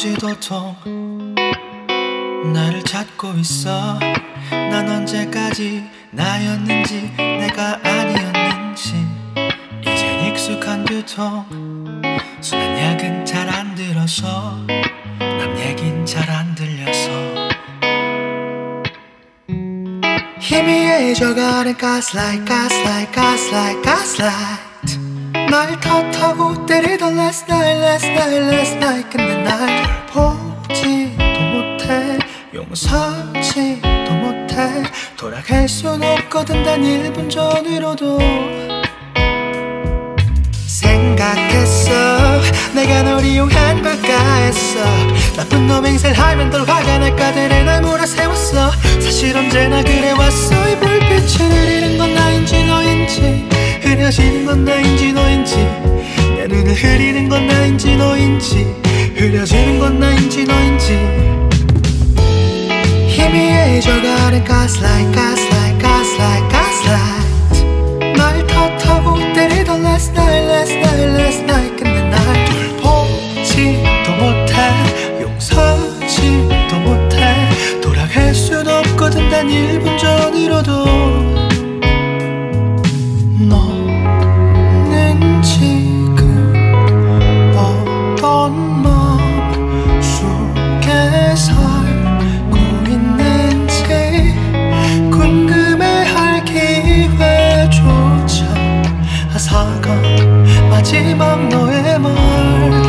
도통 나를 찾고 있어. 난 언제까지 나였는지 내가 아니었는지. 이젠 익숙한 두통 순한 약은 잘 안 들어서. 남 얘긴 잘 안 들려서. 희미해져가는 gaslight gaslight gaslight gaslight 날 탓하고 때리던 last night last night last night. 근데 날 보지도 못해. 용서하지도 못해. 돌아갈 순 없거든 단 1분 전으로도 생각했어. 내가 널 이용한 걸까 했어. 나쁜 놈 행세를 하면 덜 화가 날까 들에 날 몰아세웠어. 사실 언제나 그래왔어. 이 불빛을 흐리는 건 나인지 너인지 향하시는 건 나인지 너인지 내 눈을 흐리는 건 나인지 너인지 흐려지는 건 나인지 너인지. 희미해져가는 가스라이트 가스라이트 가스라이트 가스라이트 날 탓하고 때리던 last night last night last night. 근데 날 보지도 못해 용서지도 못해. 돌아갈 순 없거든 단 1분 전이라도. 마지막 너의 말.